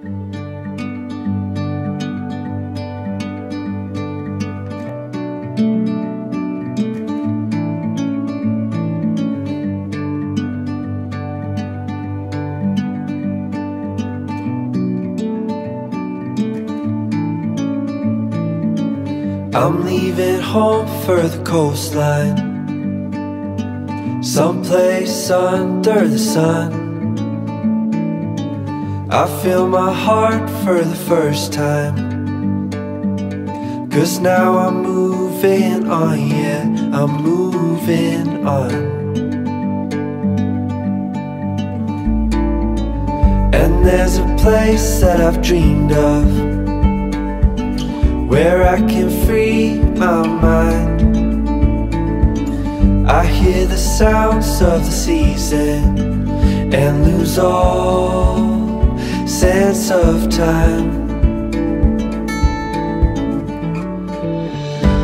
I'm leaving home for the coastline. Someplace under the sun I feel my heart for the first time Cause now I'm moving on, yeah, I'm moving on And there's a place that I've dreamed of where I can free my mind. I hear the sounds of the season and lose all sense of time.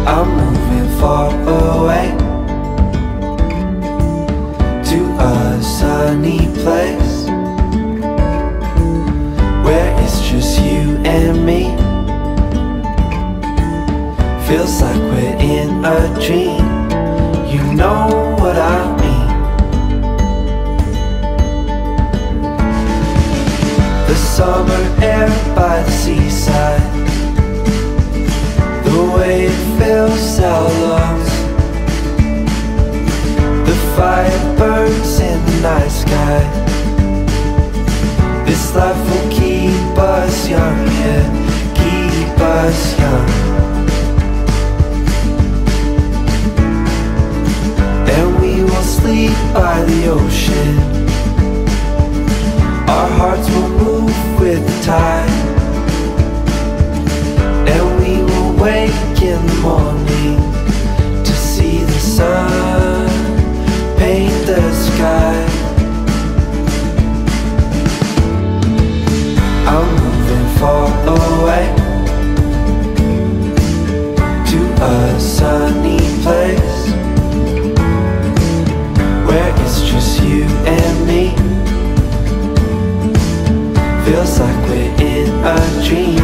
I'm moving far away to a sunny place where it's just you and me. Feels like we're in a dream summer air by the seaside. The way it fills our lungs. The fire burns in the night sky. This life will keep us young, yeah Keep us young. And we will sleep by the ocean with And we will wake in the morning Feels like we're in a dream